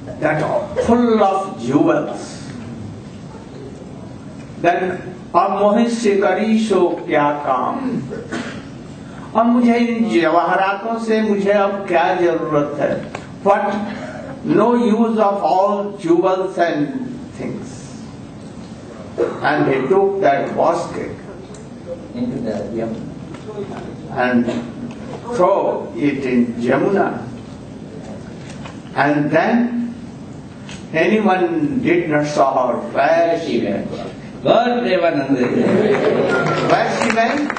that are full of jewels. Then अब मोहित से करी शो क्या काम? और मुझे इन जवाहरातों से मुझे अब क्या ज़रूरत है? But no use of all jewels and things and he took that basket and throw it in Jamuna and then anyone did not saw her where she went. God Devananda. Where she went,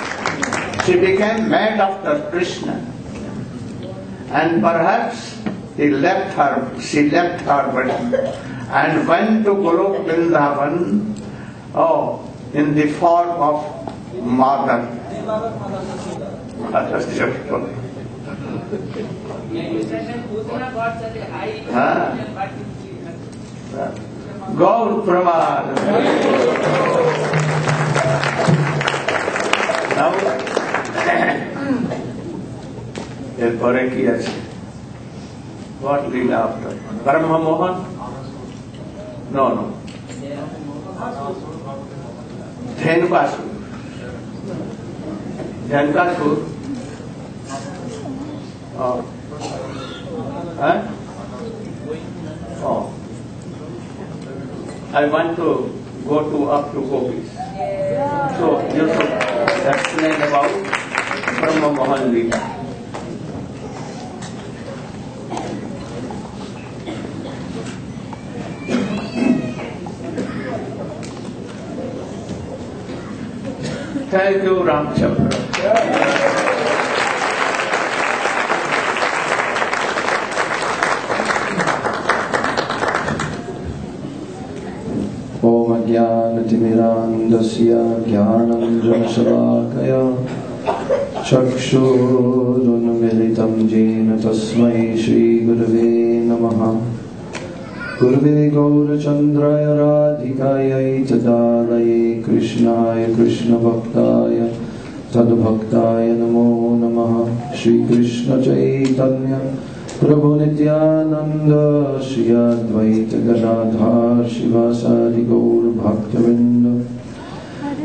she became mad after Krishna. And perhaps he left her, she left her body and went to Guru Vrindavan, oh, in the form of mother. Gaur Pramad. Now, এরপরে কি আছে What Leela after? Brahma Mohan? No, no. Dhenukasur. Dhenukasur. Oh. I want to go to up to Gopis. So you should explain about Brahma Mohan Lila. Thank you, Ramchandra. अज्ञानतिमिरान्दस्य ज्ञानञ्जनशलाकया चक्षुरुन्मिलितं येन तस्मै श्रीगुरवे नमः। गुरुवे गौरचन्द्राय राधिकायै तदालये कृष्णाय कृष्णभक्ताय तद्भक्ताय नमो नमः। श्रीकृष्णचैतन्य प्रभु Nityanand, Shri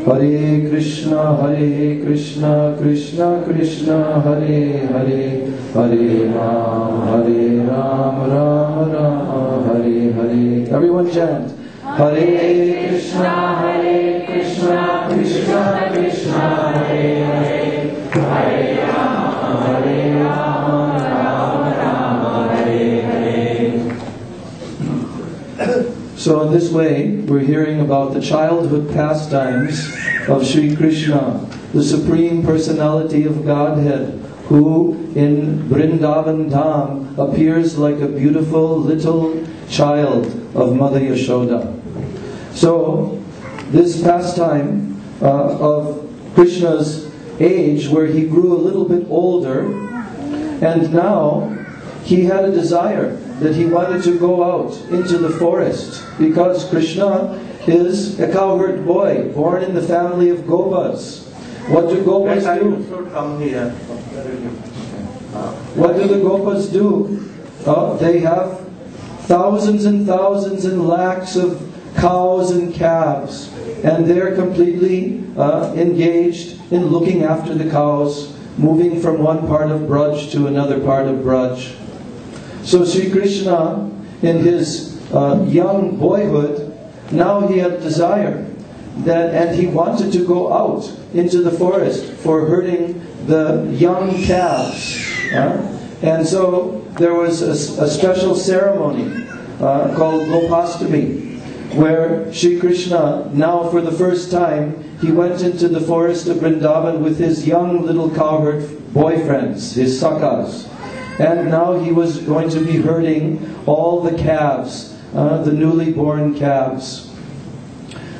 Hare Krishna, Hare Krishna, Krishna Krishna, Hare Hare, Hare Ram, Hare Ram, Ram Ram, Hare Hare. Everyone chant. Hare Krishna, Hare Krishna, Krishna Krishna, Hare Hare, Hare So in this way, we're hearing about the childhood pastimes of Sri Krishna, the Supreme Personality of Godhead, who in Vrindavan Dham appears like a beautiful little child of Mother Yashoda. So, this pastime uh, of Krishna's age, where he grew a little bit older, and now he had a desire that he wanted to go out into the forest because Krishna is a cowherd boy born in the family of Gopas. What do Gopas do? come here. What do the Gopas do? Uh, they have thousands and thousands and lakhs of cows and calves, and they're completely uh, engaged in looking after the cows, moving from one part of Braj to another part of Braj. So Sri Krishna, in his uh, young boyhood, now he had desire that, and he wanted to go out into the forest for herding the young calves. uh, and so there was a, a special ceremony uh, called Gopastami, where Sri Krishna, now for the first time, he went into the forest of Vrindavan with his young little cowherd boyfriends, his sakhas. And now he was going to be herding all the calves, uh, the newly born calves.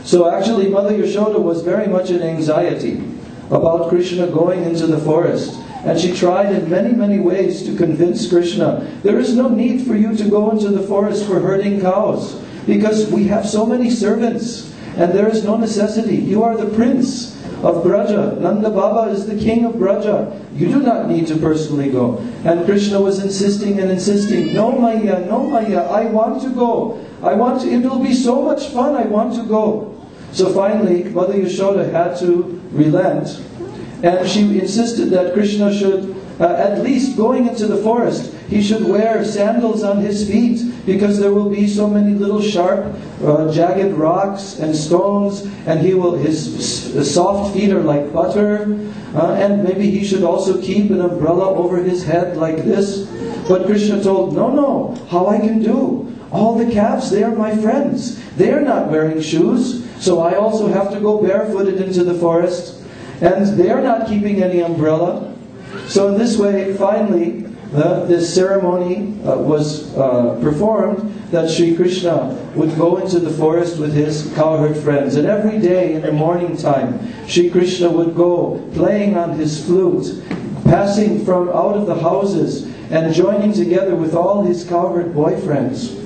So actually, Mother Yashoda was very much in anxiety about Krishna going into the forest. And she tried in many, many ways to convince Krishna there is no need for you to go into the forest for herding cows because we have so many servants and there is no necessity. You are the prince of Braja. Nanda Baba is the king of Braja. You do not need to personally go. And Krishna was insisting and insisting, No, Maya, no, Maya, I want to go. I want to, it will be so much fun, I want to go. So finally, Mother Yashoda had to relent, and she insisted that Krishna should, uh, at least going into the forest, he should wear sandals on his feet because there will be so many little sharp, uh, jagged rocks and stones, and he will his s- soft feet are like butter, uh, and maybe he should also keep an umbrella over his head like this. But Krishna told, no, no, how I can do. All the calves, they are my friends. They are not wearing shoes, so I also have to go barefooted into the forest. And they are not keeping any umbrella. So in this way, finally, uh, this ceremony uh, was uh, performed that Sri Krishna would go into the forest with his cowherd friends. And every day in the morning time, Sri Krishna would go playing on his flute, passing from out of the houses and joining together with all his cowherd boyfriends.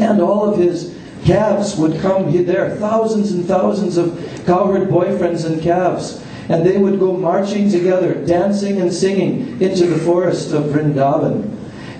And all of his calves would come he- there, thousands and thousands of cowherd boyfriends and calves. And they would go marching together, dancing and singing into the forest of Vrindavan.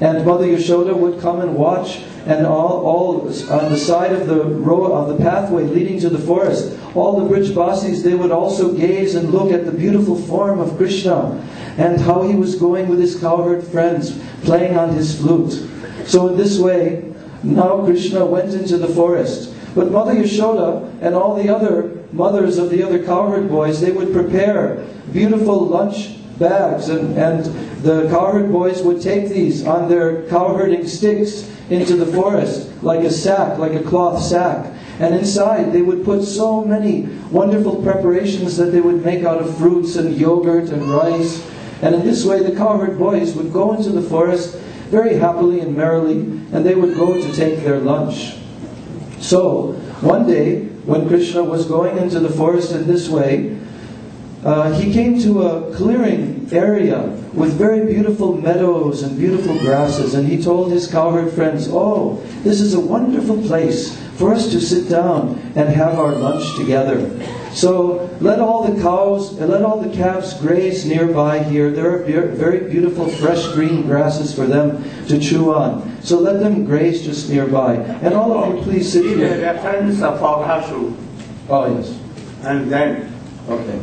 And Mother Yashoda would come and watch, and all, all on the side of the road of the pathway leading to the forest, all the Brijbasis, they would also gaze and look at the beautiful form of Krishna and how he was going with his cowherd friends, playing on his flute. So in this way, now Krishna went into the forest. But Mother Yashoda and all the other mothers of the other cowherd boys, they would prepare beautiful lunch bags, and, and the cowherd boys would take these on their cowherding sticks into the forest, like a sack, like a cloth sack. And inside they would put so many wonderful preparations that they would make out of fruits and yogurt and rice. And in this way, the cowherd boys would go into the forest very happily and merrily, and they would go to take their lunch. So, one day, when Krishna was going into the forest in this way, uh, he came to a clearing area with very beautiful meadows and beautiful grasses, and he told his cowherd friends, Oh, this is a wonderful place for us to sit down and have our lunch together. So let all the cows and let all the calves graze nearby here. There are very beautiful fresh green grasses for them to chew on. So let them graze just nearby. And all of you please sit here. reference of Aghasur Oh, yes. and then Okay.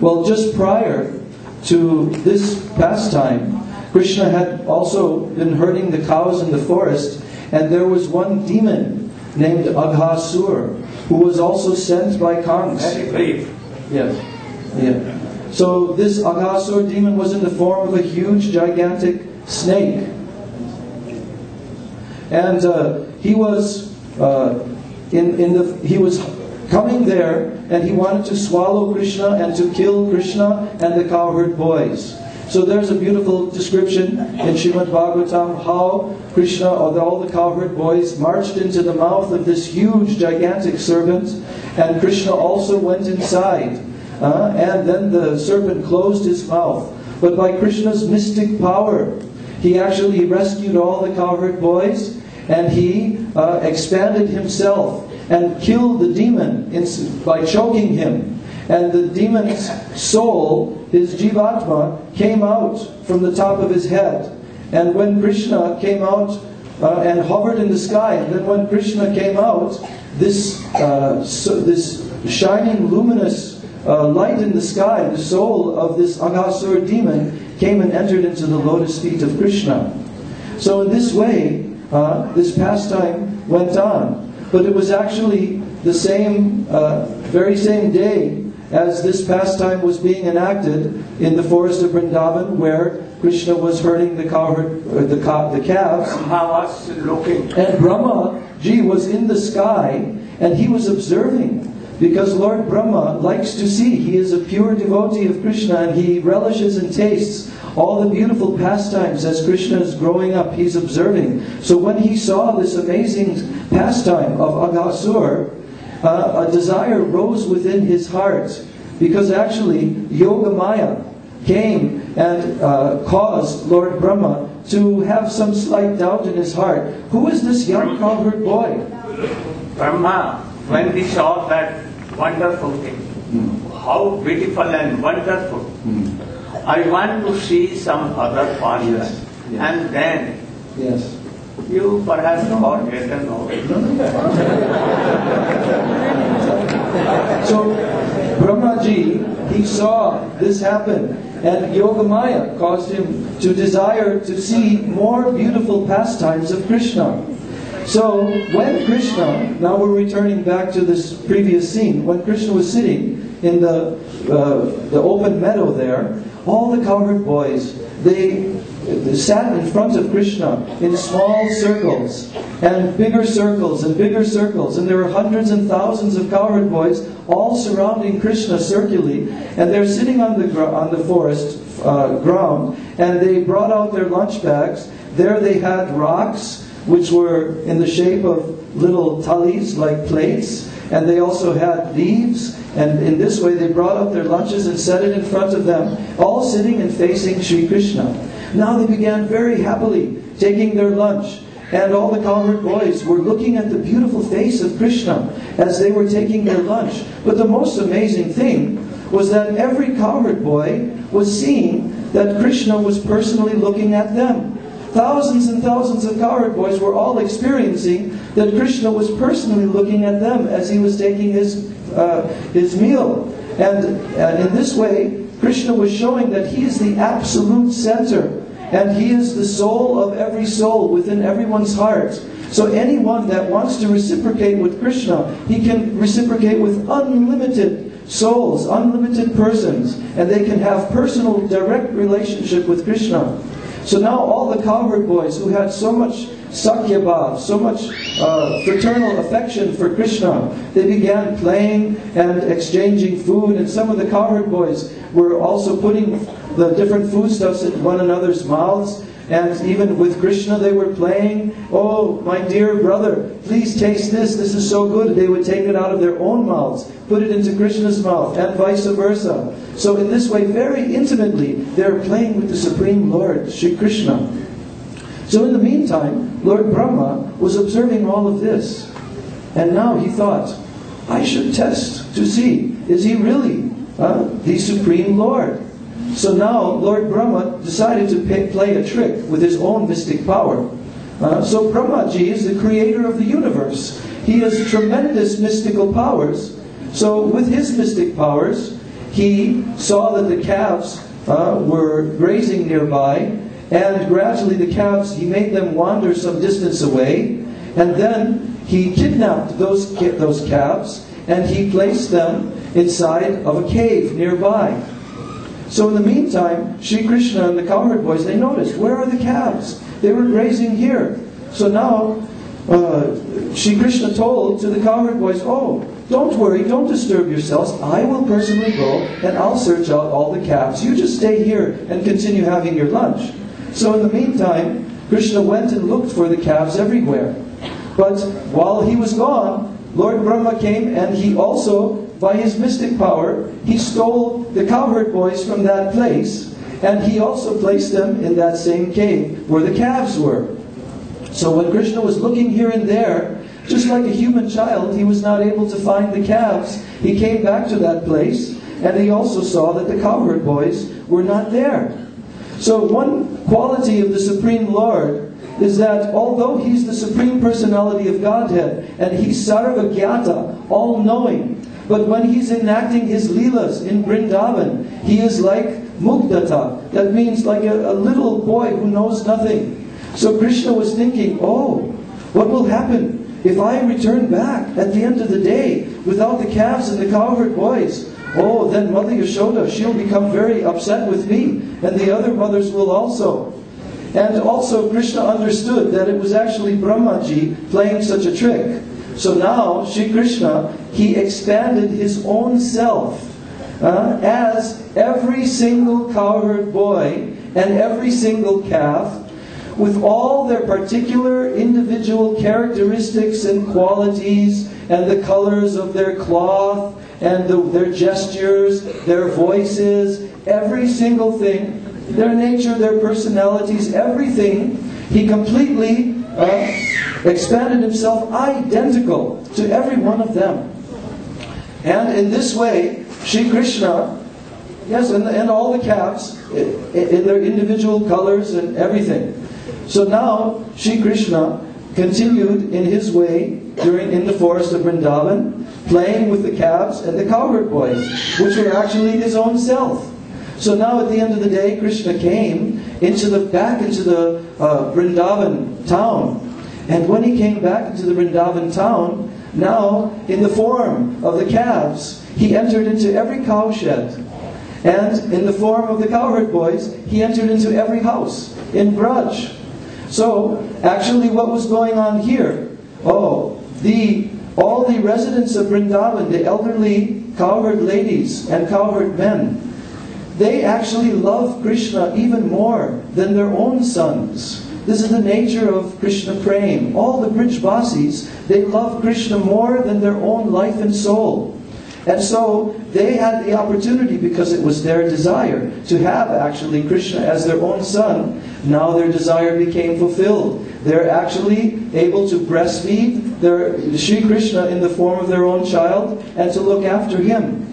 Well, just prior to this pastime, Krishna had also been herding the cows in the forest, and there was one demon named Aghasur who was also sent by very brief. Yes. Yeah. So this Aghasur demon was in the form of a huge, gigantic snake. And uh, he was uh, in, in the he was coming there and he wanted to swallow Krishna and to kill Krishna and the cowherd boys. So there's a beautiful description in Srimad Bhagavatam how Krishna or all the cowherd boys marched into the mouth of this huge gigantic serpent and Krishna also went inside. Uh, and then the serpent closed his mouth. But by Krishna's mystic power, he actually rescued all the cowherd boys and he uh, expanded himself and killed the demon in, by choking him. And the demon's soul, his jivatma, came out from the top of his head. And when Krishna came out uh, and hovered in the sky, and then when Krishna came out, this, uh, so, this shining, luminous uh, light in the sky, the soul of this Aghasur demon, came and entered into the lotus feet of Krishna. So in this way, uh, this pastime went on. But it was actually the same, uh, very same day as this pastime was being enacted in the forest of Vrindavan, where Krishna was herding the cowherd, or uh, the, cow, the calves. Brahma was looking. And Brahma ji was in the sky and he was observing because Lord Brahma likes to see. He is a pure devotee of Krishna and he relishes and tastes all the beautiful pastimes as Krishna is growing up. He's observing. So when he saw this amazing pastime of Aghasur, uh, a desire rose within his heart because actually Yoga Maya came and uh, caused Lord Brahma to have some slight doubt in his heart. Who is this young cowherd boy? Brahma, when he saw that wonderful thing, how beautiful and wonderful. I want to see some other person. Yes. Yes. And then Yes. You perhaps forgotten all. So Brahmaji, he saw this happen, and Yogamaya caused him to desire to see more beautiful pastimes of Krishna. So when Krishna, now we're returning back to this previous scene, when Krishna was sitting in the uh, the open meadow there, all the cowherd boys they, sat in front of Krishna in small circles and bigger circles and bigger circles, and there were hundreds and thousands of cowherd boys all surrounding Krishna circularly, and they're sitting on the on the forest uh, ground, and they brought out their lunch bags. There they had rocks which were in the shape of little talis like plates, and they also had leaves. And in this way, they brought up their lunches and set it in front of them, all sitting and facing Sri Krishna. Now they began very happily taking their lunch. And all the cowherd boys were looking at the beautiful face of Krishna as they were taking their lunch. But the most amazing thing was that every cowherd boy was seeing that Krishna was personally looking at them. Thousands and thousands of cowherd boys were all experiencing that Krishna was personally looking at them as he was taking his, uh, his meal. And uh, in this way, Krishna was showing that he is the absolute center and he is the soul of every soul within everyone's heart. So anyone that wants to reciprocate with Krishna, he can reciprocate with unlimited souls, unlimited persons, and they can have personal direct relationship with Krishna. So now all the cowherd boys who had so much sakyabhav, so much uh, fraternal affection for Krishna, they began playing and exchanging food, and some of the cowherd boys were also putting the different foodstuffs in one another's mouths. And even with Krishna, they were playing. Oh, my dear brother, please taste this. This is so good. They would take it out of their own mouths, put it into Krishna's mouth, and vice versa. So, in this way, very intimately, they're playing with the Supreme Lord, Sri Krishna. So, in the meantime, Lord Brahma was observing all of this. And now he thought, I should test to see, is he really uh, the Supreme Lord? So now Lord Brahma decided to pay, play a trick with his own mystic power. Uh, so Brahmaji is the creator of the universe. He has tremendous mystical powers. So with his mystic powers, he saw that the calves uh, were grazing nearby, and gradually the calves, he made them wander some distance away, and then he kidnapped those, those calves, and he placed them inside of a cave nearby. So in the meantime, Sri Krishna and the cowherd boys, they noticed, where are the calves? They were grazing here. So now, uh, Sri Krishna told to the cowherd boys, oh, don't worry, don't disturb yourselves. I will personally go and I'll search out all the calves. You just stay here and continue having your lunch. So in the meantime, Krishna went and looked for the calves everywhere. But while he was gone, Lord Brahma came and he also by his mystic power, he stole the cowherd boys from that place, and he also placed them in that same cave where the calves were. So when Krishna was looking here and there, just like a human child, he was not able to find the calves. He came back to that place, and he also saw that the cowherd boys were not there. So one quality of the Supreme Lord is that although he's the Supreme Personality of Godhead, and he's Sarvagyata, all-knowing, but when he's enacting his leelas in Vrindavan, he is like Mugdata. That means like a, a little boy who knows nothing. So Krishna was thinking, oh, what will happen if I return back at the end of the day without the calves and the cowherd boys? Oh, then Mother Yashoda, she'll become very upset with me, and the other mothers will also. And also, Krishna understood that it was actually Brahmaji playing such a trick. So now, Sri Krishna, he expanded his own self uh, as every single cowherd boy and every single calf with all their particular individual characteristics and qualities and the colors of their cloth and the, their gestures, their voices, every single thing, their nature, their personalities, everything, he completely uh, expanded himself identical to every one of them. And in this way, Shri Krishna, yes, and, and all the calves in their individual colors and everything. So now Shri Krishna continued in his way during in the forest of Vrindavan, playing with the calves and the cowherd boys, which were actually his own self. So now at the end of the day, Krishna came into the back into the uh, Vrindavan town. And when he came back into the Vrindavan town, now in the form of the calves, he entered into every cowshed. And in the form of the cowherd boys, he entered into every house in Braj. So, actually, what was going on here? Oh, the all the residents of Vrindavan, the elderly cowherd ladies and cowherd men, they actually love Krishna even more than their own sons. This is the nature of Krishna praying. All the Brijvasis, they love Krishna more than their own life and soul. And so they had the opportunity because it was their desire to have actually Krishna as their own son. Now their desire became fulfilled. They're actually able to breastfeed their Sri Krishna in the form of their own child and to look after him.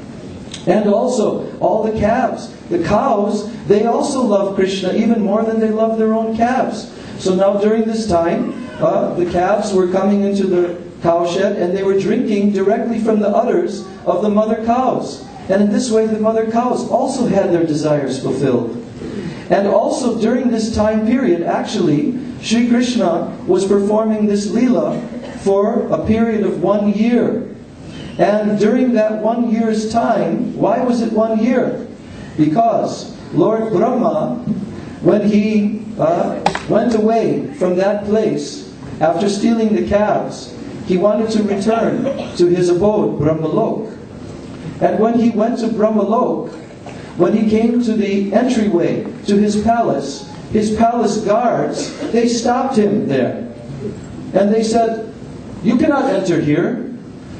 And also, all the calves, the cows, they also love Krishna even more than they love their own calves. So now during this time, uh, the calves were coming into the cowshed and they were drinking directly from the udders of the mother cows. And in this way, the mother cows also had their desires fulfilled. And also during this time period, actually, Sri Krishna was performing this Leela for a period of one year. And during that one year's time, why was it one year? Because Lord Brahma, when he uh, went away from that place after stealing the calves, he wanted to return to his abode, Brahmalok. And when he went to Brahmalok, when he came to the entryway to his palace, his palace guards, they stopped him there. And they said, You cannot enter here.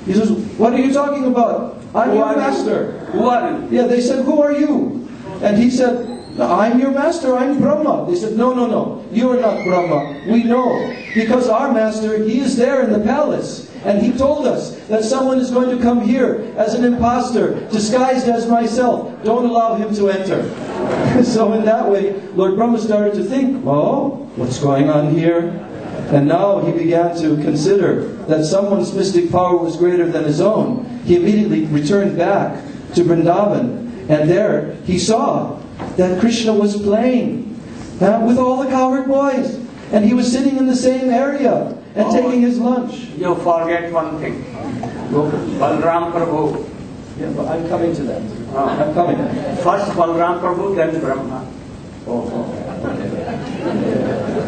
He says, What are you talking about? I'm Who your master. Who are you? Yeah, they said, Who are you? And he said, "No, I'm your master, I'm Brahma. They said, No, no, no, you are not Brahma. We know. Because our master, he is there in the palace. And he told us that someone is going to come here as an impostor, disguised as myself. Don't allow him to enter. so in that way, Lord Brahma started to think, Oh, what's going on here? And now he began to consider that someone's mystic power was greater than his own. He immediately returned back to Vrindavan, and there he saw that Krishna was playing uh, with all the cowherd boys. And he was sitting in the same area and Oh. taking his lunch. You forget one thing. Balram Prabhu. Yeah, but I'm coming to that. Ah. I'm coming. First Balram Prabhu, then Brahma.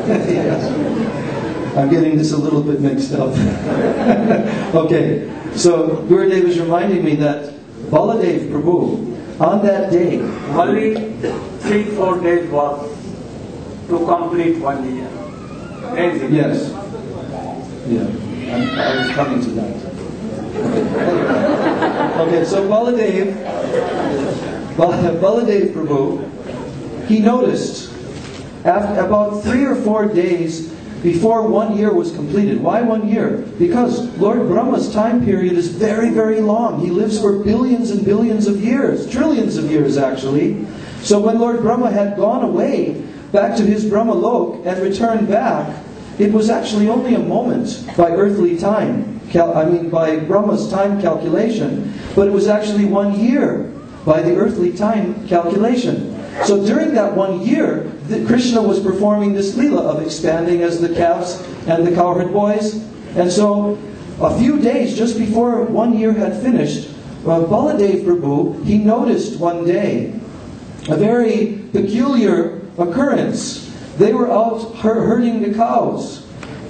Yes. I'm getting this a little bit mixed up. okay, so Gurudev is reminding me that Baladev Prabhu, on that day, Only three, four days was to complete one year. Yes, yeah, I'm, I'm coming to that. Okay, so Baladev, Baladev Prabhu, he noticed after about three or four days before one year was completed. Why one year? Because Lord Brahma's time period is very, very long. He lives for billions and billions of years, trillions of years actually. So when Lord Brahma had gone away back to his Brahma Lok and returned back, it was actually only a moment by earthly time. I mean, by Brahma's time calculation, but it was actually one year by the earthly time calculation. So during that one year, Krishna was performing this lila of expanding as the calves and the cowherd boys. And so, a few days just before one year had finished, uh, Baladev Prabhu, he noticed one day a very peculiar occurrence. They were out her- herding the cows,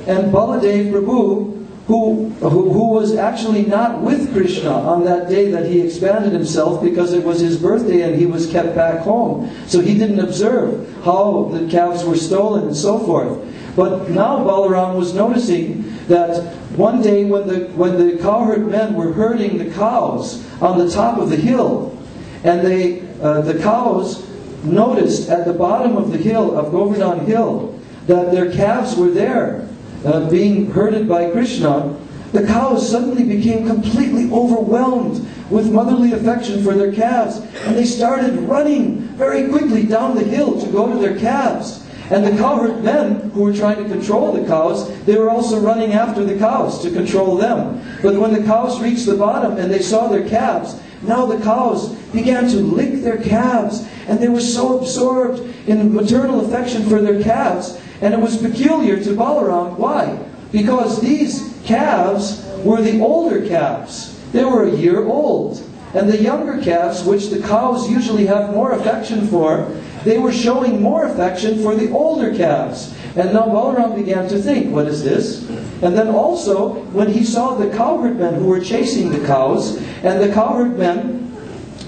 and Baladev Prabhu, who, who, who was actually not with Krishna on that day that he expanded himself because it was his birthday and he was kept back home. So he didn't observe how the calves were stolen and so forth. But now Balaram was noticing that one day when the, when the cowherd men were herding the cows on the top of the hill, and they, uh, the cows noticed at the bottom of the hill, of Govardhan Hill, that their calves were there, uh, being herded by Krishna. the cows suddenly became completely overwhelmed with motherly affection for their calves, and they started running very quickly down the hill to go to their calves. And the cowherd men who were trying to control the cows, they were also running after the cows to control them. But when the cows reached the bottom and they saw their calves, now the cows began to lick their calves, and they were so absorbed in maternal affection for their calves. And it was peculiar to Balaram. Why? Because these calves were the older calves. They were a year old. And the younger calves, which the cows usually have more affection for, they were showing more affection for the older calves. And now Balaram began to think, what is this? And then also, when he saw the cowherd men who were chasing the cows, and the cowherd men,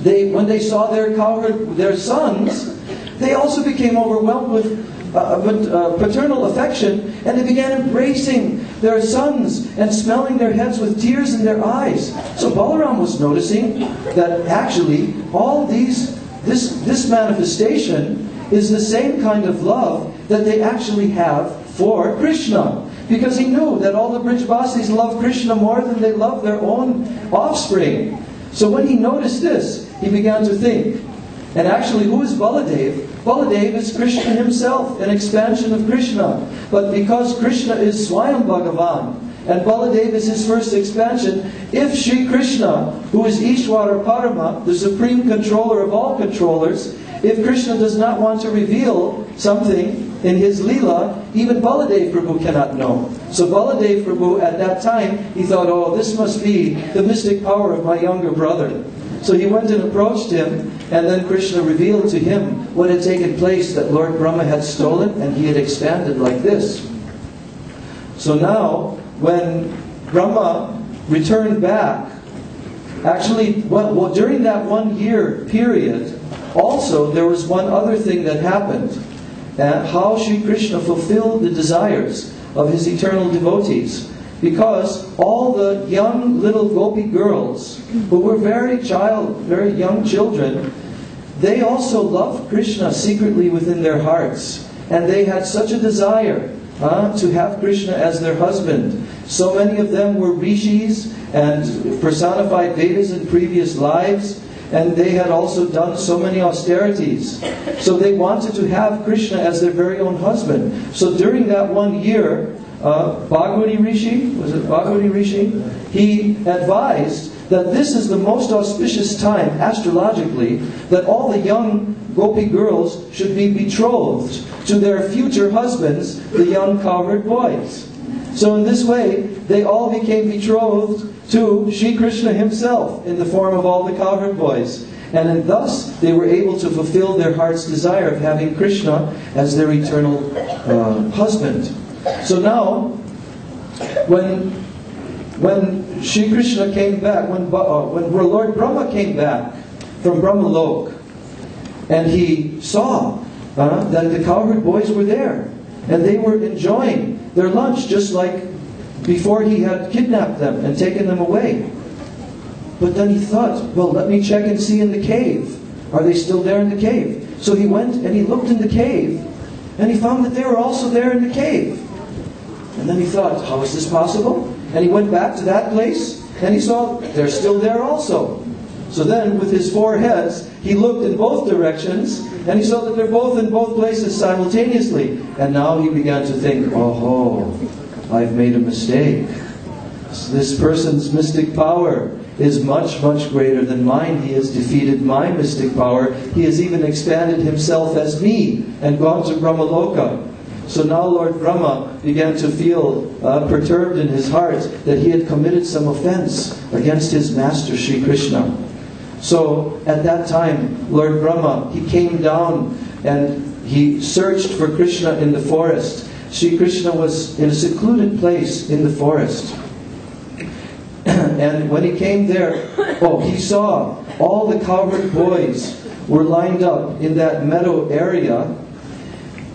they, when they saw their cowherd, their sons, they also became overwhelmed with uh, uh, paternal affection, and they began embracing their sons and smelling their heads with tears in their eyes. So Balaram was noticing that actually all these this this manifestation is the same kind of love that they actually have for Krishna. Because he knew that all the Brijbasis love Krishna more than they love their own offspring. So when he noticed this, he began to think, and actually, who is Baladev? Oh, Baladev is Krishna himself, an expansion of Krishna. But because Krishna is Swayam Bhagavan, and Baladev is his first expansion, if Sri Krishna, who is Ishwara Parama, the supreme controller of all controllers, if Krishna does not want to reveal something in his Leela, even Baladev Prabhu cannot know. So Baladev Prabhu at that time, he thought, oh, this must be the mystic power of my younger brother. So he went and approached him, and then Krishna revealed to him what had taken place that Lord Brahma had stolen, and he had expanded like this. So now, when Brahma returned back, actually, well, well, during that one year period, also there was one other thing that happened. And how Sri Krishna fulfilled the desires of his eternal devotees because all the young little gopi girls who were very child, very young children, they also loved Krishna secretly within their hearts, and they had such a desire uh, to have Krishna as their husband. So many of them were rishis and personified Vedas in previous lives, and they had also done so many austerities. So they wanted to have Krishna as their very own husband. So during that one year, uh, Bhagavati Rishi, was it Bhagavati Rishi? He advised that this is the most auspicious time, astrologically, that all the young gopi girls should be betrothed to their future husbands, the young cowherd boys. So in this way, they all became betrothed to Sri Krishna himself in the form of all the cowherd boys. And thus they were able to fulfill their heart's desire of having Krishna as their eternal uh, husband. So now, when when Sri Krishna came back, when uh, when Lord Brahma came back from Brahmalok, and he saw uh, that the cowherd boys were there, and they were enjoying their lunch just like before he had kidnapped them and taken them away. But then he thought, well, let me check and see in the cave. Are they still there in the cave? So he went and he looked in the cave, and he found that they were also there in the cave. And then he thought, how is this possible? And he went back to that place and he saw they're still there also. So then, with his four heads, he looked in both directions and he saw that they're both in both places simultaneously. And now he began to think, oh, ho, I've made a mistake. This person's mystic power is much, much greater than mine. He has defeated my mystic power. He has even expanded himself as me and gone to Brahmaloka. So now Lord Brahma began to feel uh, perturbed in his heart that he had committed some offense against his master Sri Krishna. So at that time, Lord Brahma, he came down and he searched for Krishna in the forest. Sri Krishna was in a secluded place in the forest. and when he came there, oh, he saw all the cowherd boys were lined up in that meadow area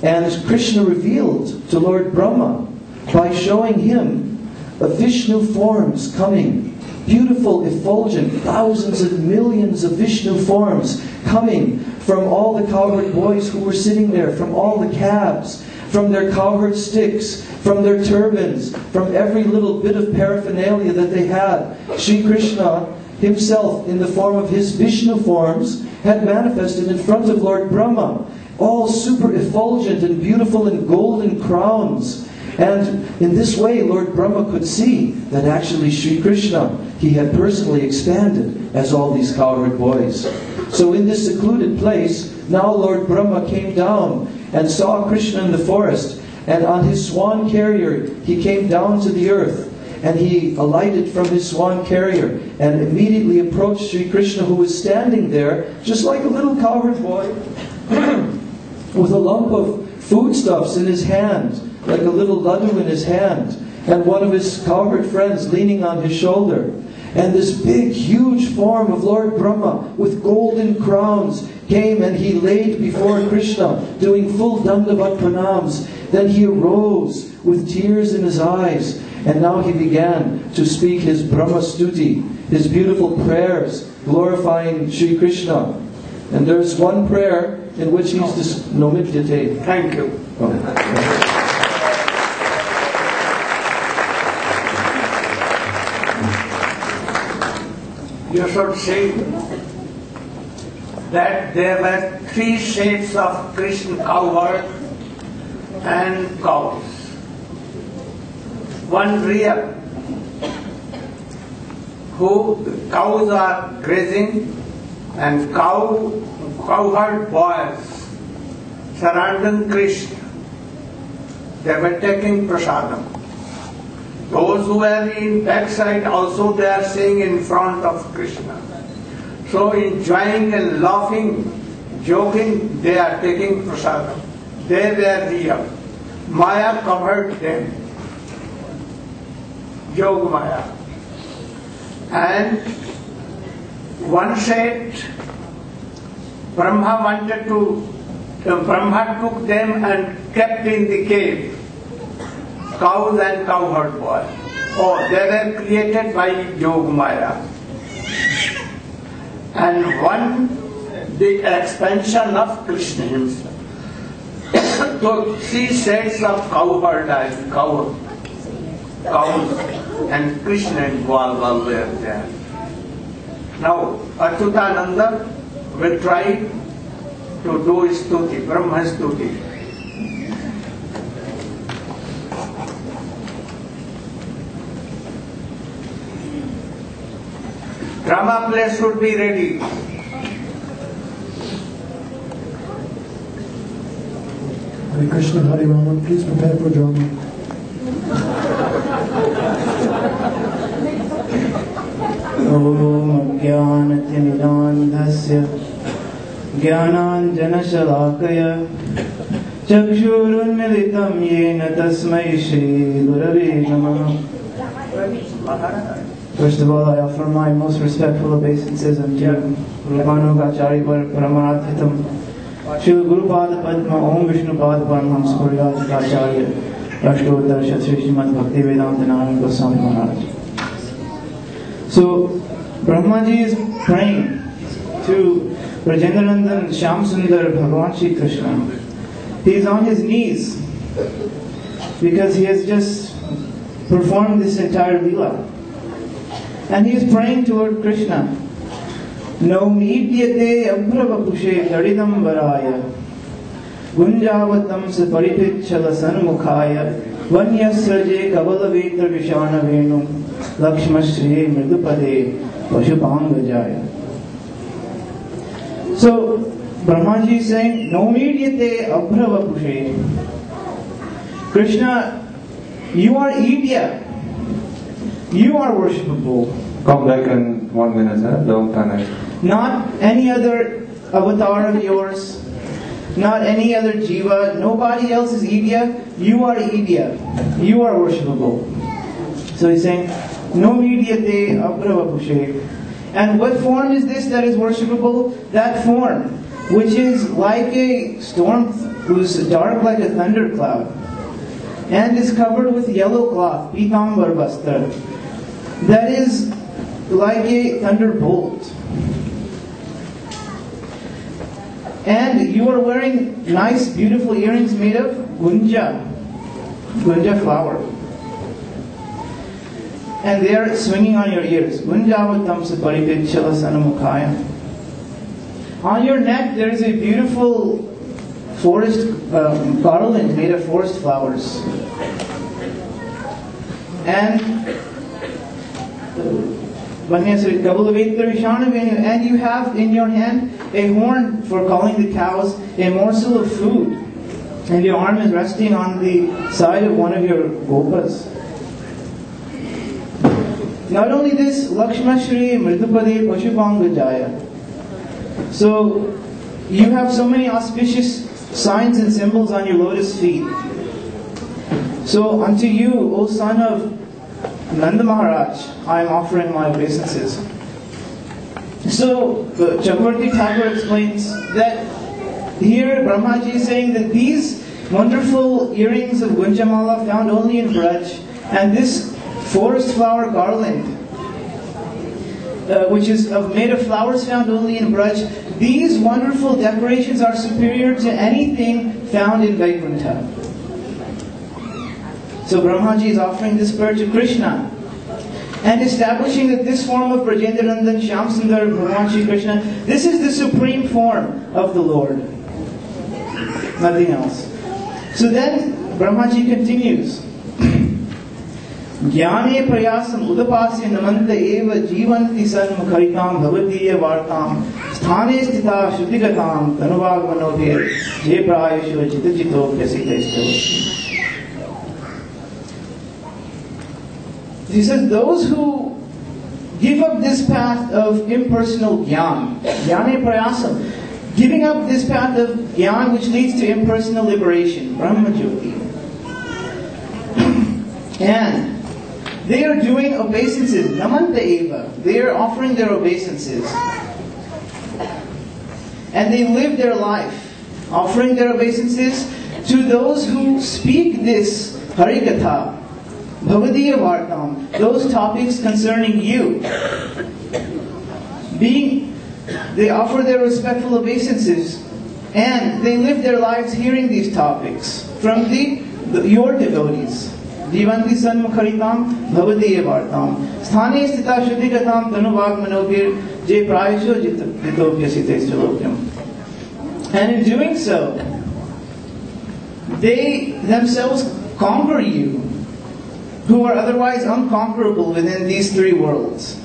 and Krishna revealed to Lord Brahma by showing him the Vishnu forms coming, beautiful, effulgent, thousands and millions of Vishnu forms coming from all the cowherd boys who were sitting there, from all the calves. from their cowherd sticks, from their turbans, from every little bit of paraphernalia that they had. Sri Krishna himself, in the form of his Vishnu forms, had manifested in front of Lord Brahma, all super effulgent and beautiful in golden crowns. And in this way, Lord Brahma could see that actually Sri Krishna, he had personally expanded as all these cowherd boys. So in this secluded place, now Lord Brahma came down and saw Krishna in the forest, and on his swan carrier, he came down to the earth. And he alighted from his swan carrier and immediately approached Sri Krishna, who was standing there, just like a little cowherd boy, with a lump of foodstuffs in his hand, like a little laddu in his hand, and one of his cowherd friends leaning on his shoulder. And this big, huge form of Lord Brahma with golden crowns came and he laid before Krishna, doing full dandavat pranams. Then he arose with tears in his eyes, and now he began to speak his Brahma Stuti, his beautiful prayers, glorifying Sri Krishna. And there's one prayer in which he's dis- nomityate. Thank you. Oh. You should see that there were three shapes of Krishna cowherd and cows. One real, who cows are grazing and cow cowherd boys surrounding Krishna. They were taking prasadam. Those who are in backside also they are saying in front of Krishna. So enjoying and laughing, joking, they are taking prasadam. They were real. Maya covered them. Yog Maya. And one said Brahma wanted to, uh, Brahma took them and kept in the cave cows and cowherd boy. Oh, they were created by Yog Maya. And one, the expansion of Krishna himself. so three sets of cowherd and cow, cows and Krishna and Gwal were there. Now, Achyutananda will try to do stuti, Brahma stuti. Drama play should be ready. Hare Krishna, Hare Rama, please prepare for drama. ॐ अज्ञानतिमिरान्धस्य ज्ञानाञ्जनशलाकय चक्षुरुन्मिलितं येन तस्मै श्रीगुरवे नमः First of all, I offer my most respectful obeisances unto Rupanugacharya Paramarthitam Shri Guru Pada Padma Om Vishnu Pada Paramhams Puriyajacharya Rashtodarsha Sri Srimad Bhakti Vedanta Narayana Goswami Maharaj So, Brahmaji is praying to Brajendranandan Shyam Sundar Bhagavan Shri Krishna. He is on his knees because he has just performed this entire Leela. And he is praying toward Krishna. No medyate abhravapushe daridam varaya गुंजावतम से परिपिच्छल सन्मुखाय वन्यस्रजे कवलवेत्र विषाण वेणु so Brahmaji is saying, Naumidiyate Abhrava Pushe. Krishna, you are Idya. You are worshipable. Come back in one minute, sir. Don't panic. Not any other avatar of yours, not any other jiva, nobody else is Idya. You are Idya. You are worshipable. So he's saying, no medyate abhravapushe. And what form is this that is worshipable? That form, which is like a storm, who's dark like a thundercloud, and is covered with yellow cloth, pitambar vastra, that is like a thunderbolt. And you are wearing nice, beautiful earrings made of gunja, gunja flower. And they are swinging on your ears. On your neck, there is a beautiful forest um, garland made of forest flowers. And and you have in your hand a horn for calling the cows a morsel of food. And your arm is resting on the side of one of your gopas. Not only this, Lakshma Shri Mridupade Pashupanga Jaya. So you have so many auspicious signs and symbols on your lotus feet. So unto you, O son of Nanda Maharaj, I am offering my obeisances. So uh, Chakravarti Thakur explains that here Brahmaji is saying that these wonderful earrings of Gunjamala found only in Braj and this forest flower garland uh, which is made of flowers found only in Braj, these wonderful decorations are superior to anything found in Vaikuntha. So Brahmaji is offering this prayer to Krishna and establishing that this form of Brajendranandan Shyam Sundar Bhagavan Shri Krishna, this is the supreme form of the Lord. Nothing else. So then Brahmaji continues. ज्ञाने प्रयासम उदपास्य नमन्त एव जीवन्ति सन्मुखरितां भवदीय वार्तां स्थाने स्थिता श्रुतिगतां तनुवागमनोभे जे प्रायुषो जितजितो व्यसितैस्तव He says, those who give up this path of impersonal jnana, jnane prayasam, giving up this path of jnana which leads to impersonal liberation, Brahma Jyoti. and they are doing obeisances, namanta eva. They are offering their obeisances. And they live their life, offering their obeisances to those who speak this harikatha, Bhavadiya Vartam, those topics concerning you. Being, they offer their respectful obeisances and they live their lives hearing these topics from the, the your devotees. जीवन्ति सन्मुखरितां भवति ये वार्तां स्थाने स्थिता शुद्धिगतां धनुवाग्मनोभिर्जे प्रायशो जितोप्यसिते श्लोक्यम् And in doing so, they themselves conquer you, who are otherwise unconquerable within these three worlds.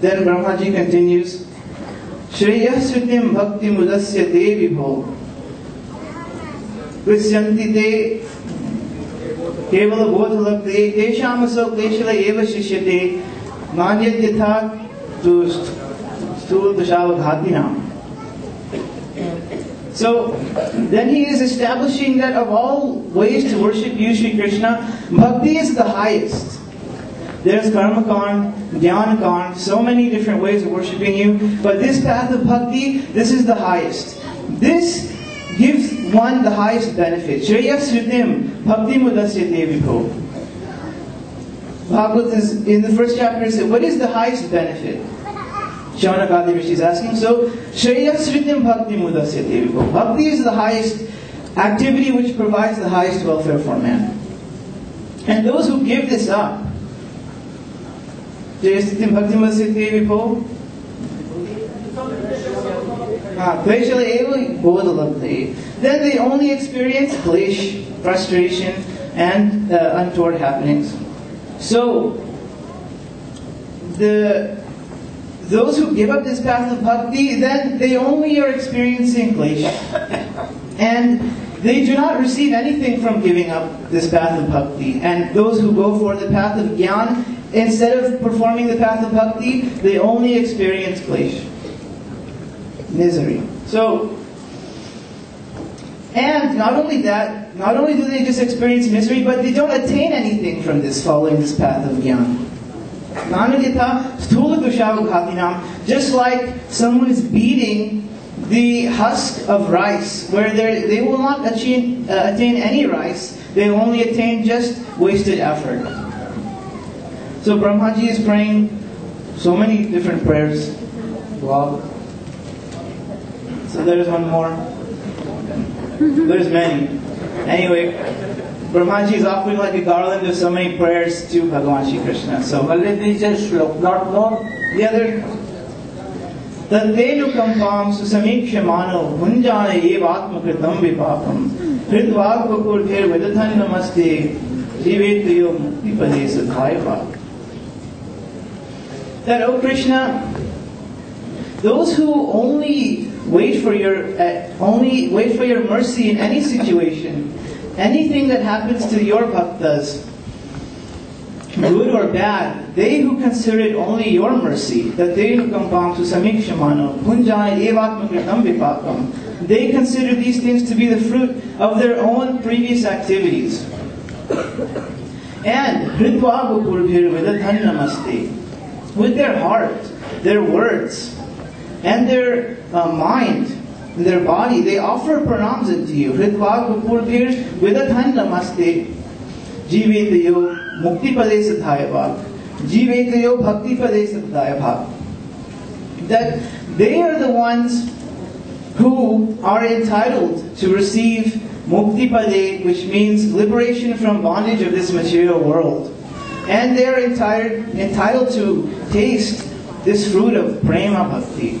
Then Brahmaji continues, श्रेयस्युतिं भक्तिमुदस्य ते विभो गृह्यन्ति ते Krisyanti Te केवल बोध लगते तेषाम सौ क्लेशल एव शिष्यते नान्यथा तो स्थूल दशावघातिनाम So then he is establishing that of all ways to worship you, Sri Krishna, bhakti is the highest. There's karma karma, jnana karma, so many different ways of worshiping you, but this path of bhakti, this is the highest. This gives one the highest benefit. Shreya Sritim Bhakti Mudasya Deviko. Bhagavad is in the first chapter said, what is the highest benefit? Shaunakadi Rishi is asking. So Shreya Sritim Bhakti Mudasya Deviko. Bhakti is the highest activity which provides the highest welfare for man. And those who give this up, Shreya Sritim Bhakti Mudasya Deviko, then they only experience klish, frustration, and uh, untoward happenings. So, the those who give up this path of bhakti, then they only are experiencing klish. And they do not receive anything from giving up this path of bhakti. And those who go for the path of gyan, instead of performing the path of bhakti, they only experience klish misery. So, and not only that, not only do they just experience misery, but they don't attain anything from this, following this path of jnana. Just like someone is beating the husk of rice, where they will not attain, uh, attain any rice, they only attain just wasted effort. So Brahmaji is praying so many different prayers. Wow. So there's one more. Mm-hmm. There's many. Anyway, Brahmaji is offering like a garland of so many prayers to Bhagavan Shri Krishna. So, ¿cuál es dice shlok? Not, not. The other. Tantenu kampam susamikshamano hunjana evatmakritam vipapam hridvagvakurthir vedathan namaste jivetuyo muktipade sukhayava. That, oh Krishna, those who only wait for your uh, only wait for your mercy in any situation, anything that happens to your bhaktas, good or bad, they who consider it only your mercy, that they who come down to samikshamano, punjai evatmakritam vipakam, they consider these things to be the fruit of their own previous activities. And namaste, with their heart, their words, and their uh, mind, and their body, they offer pranams to you. Hritvad Gopur appears with a than namaste. Jivetayo mukti padesadhayabhak. Jivetayo bhakti padesadhayabhak. That they are the ones who are entitled to receive mukti pade, which means liberation from bondage of this material world. And they are entitled, entitled to taste this fruit of prema bhakti.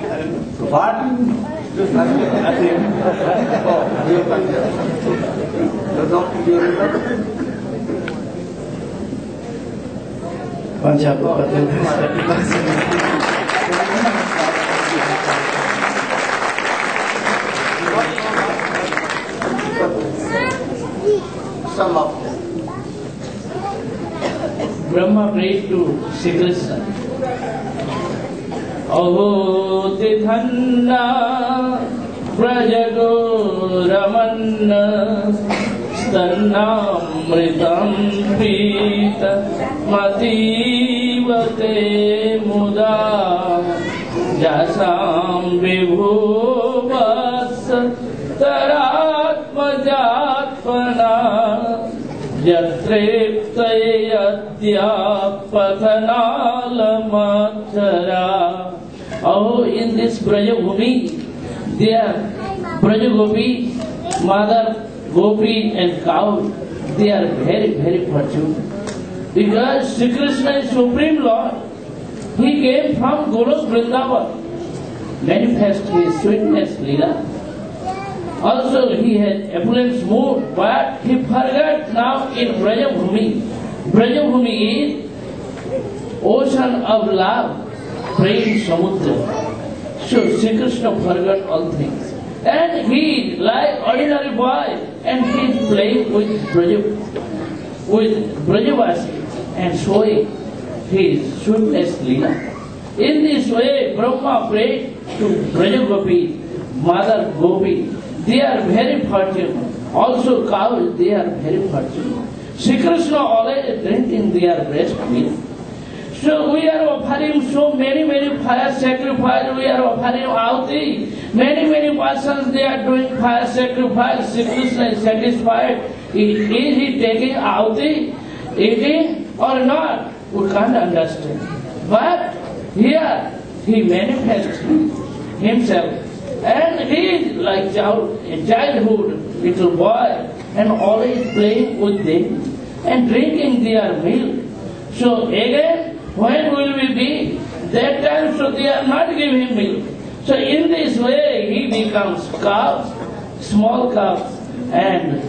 What? तो don't you remember? Some of them. Brahma prayed to Sri Krishna. ो तिथन्न प्रजगो स्तन्नामृतं पीतमतीव ते मुदा जसां विभोवत्स तरात्मजात्मना यत्रेप्तयेऽद्या Oh, in this Brajabhumi, there Brajagopi, mother Gopi and cow, they are very, very fortunate. Because Sri Krishna is Supreme Lord. He came from Golok Vrindavan, manifest his sweetness Leela. Also he had opulence mood, but he forgot now in Brajabhumi. Brajabhumi is ocean of love, praying Samudra. So Sri Krishna forgot all things. And he, like ordinary boy, and he is playing with Braja, with Brajavasi and showing his sweetness Leela. In this way, Brahma prayed to Brajagopi, Mother Gopi. They are very fortunate. Also cows, they are very fortunate. Sri Krishna always drinking their breast milk. So we are offering so many, many fire sacrifice, we are offering ahuti. Many, many persons they are doing fire sacrifice. Sri Krishna is satisfied. Is he taking ahuti, eating or not? We can't understand. But here he manifests himself. And he is like child, a childhood little boy and always playing with them and drinking their milk. So again, when will we be? That time, so they are not giving milk. So in this way, he becomes calf, small calf, and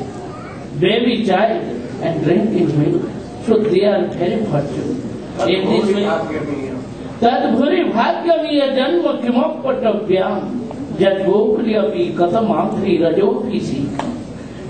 baby child, and drinking milk. So they are very fortunate. In this way, तद्भुरि भाग्यमीय जन्म किमपटव्याम जद गोकुलियपि कथमांध्री रजोपि जब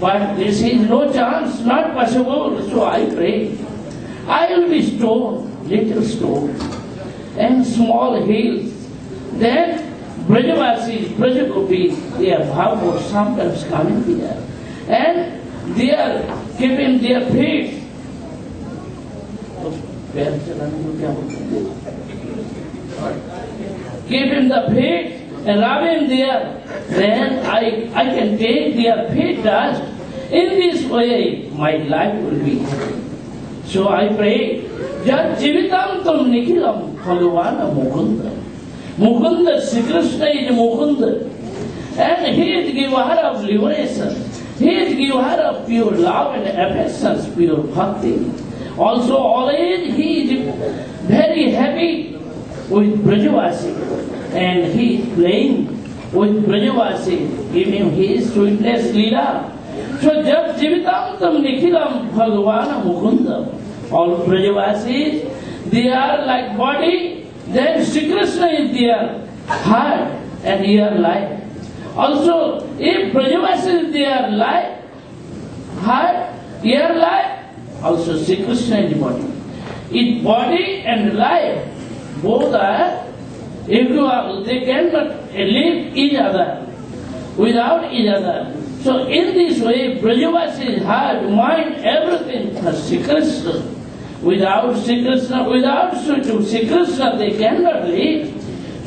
But this is no chance, not possible. So I pray. I'll be stone, little stone, and small hills. Then Brajavasis, Brajagopis, their bhavos sometimes coming there. And they are keeping their feet. Keeping the feet and rubbing there, then I, I can take their feet dust. In this way, my life will be. So I pray, Jat Jivitam Tam Nikhilam Bhagavana Mukunda. Mukunda, Sri Krishna is Mukunda. And he is giver of liberation. He is giver of pure love and affections, pure bhakti. Also, always he is very happy with Brajavasi. And he playing with Brajavasi, giving his sweetness lila. So, Jab Jivitam Tam Nikhilam Bhagavana Mukundam. All Brajavasis, they are like body, then Sri Krishna is their heart and their life. Also, if Brajavasi is their life, heart, their life, also Sri Krishna is body. If body and life, both are equal, they cannot live each other without each other. So in this way, Brajavasi's heart, mind, everything for Sri Krishna. Without Sri Krishna, without Sri Krishna, they cannot live.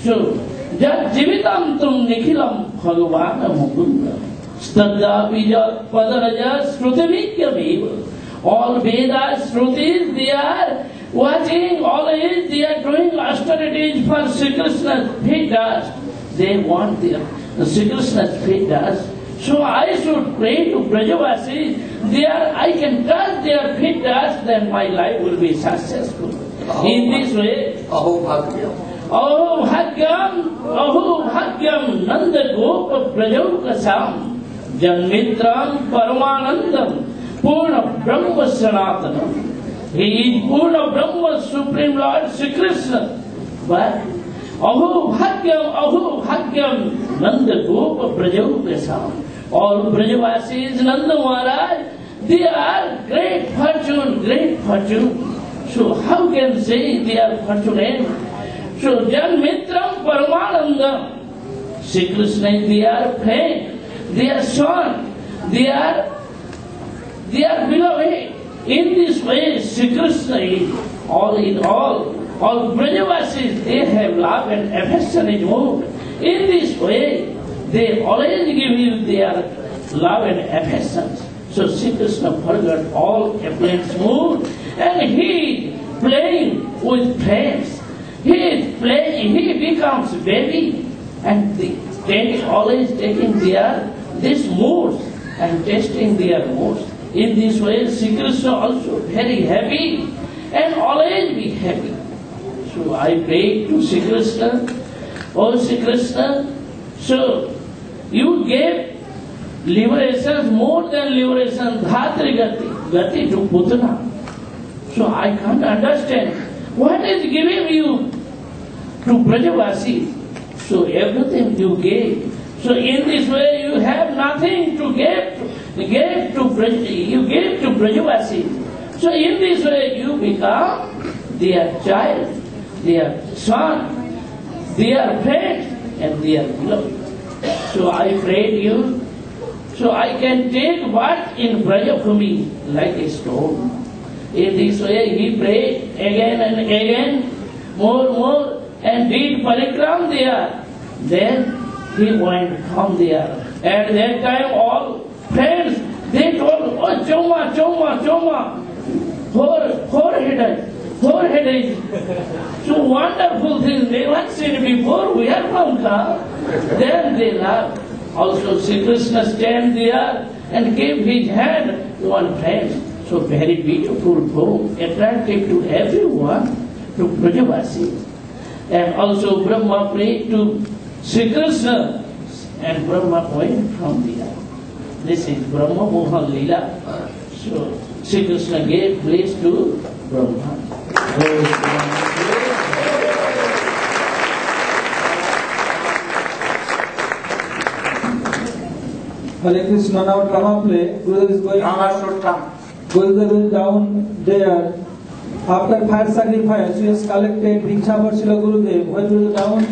So, Jat Jivitam Tum Nikhilam Bhagavana Mukunda. Stadda Bija Padaraja Srutivikyamiva. All Vedas, Shrutis, they are watching all is they are doing austerities for Sri Krishna's feet. They want their Sri Krishna's feet. So I should pray to Brajavasis, there I can touch their feet dust, then my life will be successful. In this way, Aho Bhagyam. Aho Bhagyam, Aho Bhagyam, Nanda Gopa Brajavakasam, Janmitram Paramanandam, Purna Brahma he is Purna Brahma, Supreme Lord Sri Krishna. But Aho Bhagyam, Aho Bhagyam, Nanda Gopa Brajau Kesam. All Brajavasis, Nanda Maharaj, they are great fortune, great fortune. So how can say they are fortunate? So Janmitram Paramanandam. Sri Krishna is their friend, their son, their, their beloved. In this way, Sri Krishna is all in all. All Brajavasis, they have love and affection in. In this way, they always give you their love and affections. So Sri Krishna forgot all affluence mood and he playing with friends. He is playing, he becomes baby and the, they always taking their this moods and testing their moods. In this way, Sri Krishna also very happy and always be happy. So I pray to Sri Krishna, oh Sri Krishna, so you gave liberation more than liberation, dhatri gati, gati to Putana. So I can't understand what is giving you to Brajavasi. So everything you gave. So in this way you have nothing to give. You gave to Braj, you gave to Brajavasi. So in this way you become their child, their son, their friend, and their beloved. So I pray you. So I can take what in Brajabhumi like a stone. In this way he prayed again and again, more, more, and did parikram there. Then he went from there. At that time all friends, they told, oh Choma, Choma, Choma, four, four headed, four headed. So wonderful things they once seen before, we are from Ka. Then they laughed. Also Sri Krishna stand there and gave his hand to one friend. So very beautiful poem, attractive to everyone, to Brajavasi. And also Brahma prayed to Sri Krishna and Brahma went from there. This is Brahma Mohan Leela. So Sri Krishna gave place to Brahma. Hare Krishna, now drama play. Gurudev is going Rama should come. Gurudev is down there. After fire sacrifice, he has collected Diksha for Srila Gurudev. When Gurudev down,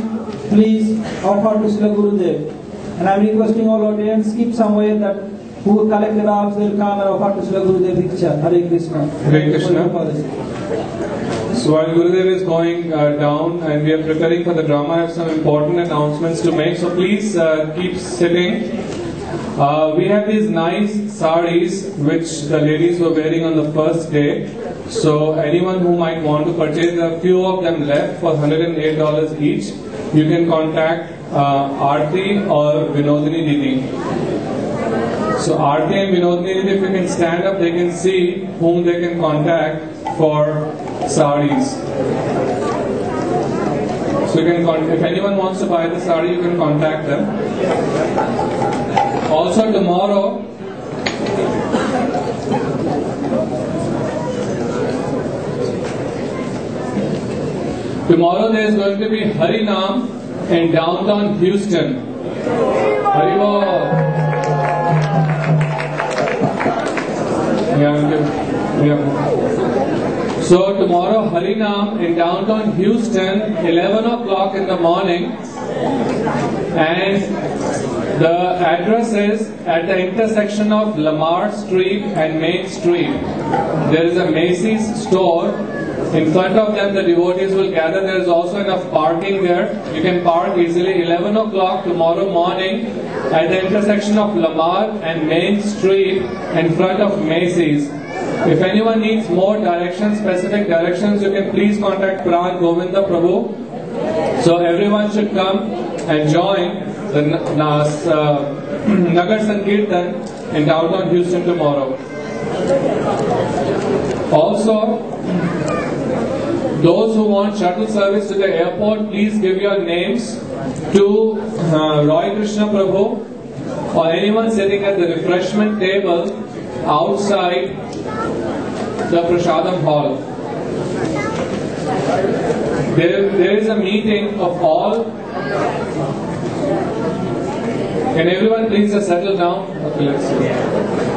please offer to Srila Gurudev. And I am requesting all audience, keep somewhere that who collected alms, they will come and offer to Srila Gurudev Bhiksha. Hare Krishna. Hare Krishna. So while Gurudev is going uh, down and we are preparing for the drama, I have some important announcements to make. So please uh, keep sitting. Uh, we have these nice saris which the ladies were wearing on the first day. So anyone who might want to purchase, there are a few of them left for $108 each. You can contact uh, Aarti or Vinodini Didi. So Aarti and Vinodini Didi, if you can stand up, they can see whom they can contact for saris. So you can if anyone wants to buy the sari, you can contact them. Also tomorrow, tomorrow there is going to be Harinam in downtown Houston. Yeah. So tomorrow Harinam in downtown Houston, 11 o'clock in the morning, and the address is at the intersection of Lamar Street and Main Street. There is a Macy's store. In front of them, the devotees will gather. There is also enough parking there. You can park easily. 11 o'clock tomorrow morning at the intersection of Lamar and Main Street in front of Macy's. If anyone needs more directions, specific directions, you can please contact Pran Govinda Prabhu. So everyone should come and join the uh, Nagar Sankirtan in downtown Houston tomorrow. Also, those who want shuttle service to the airport, please give your names to uh, Roy Krishna Prabhu or anyone sitting at the refreshment table outside the Prasadam hall. There, there is a meeting of all. Can everyone please settle down? Okay.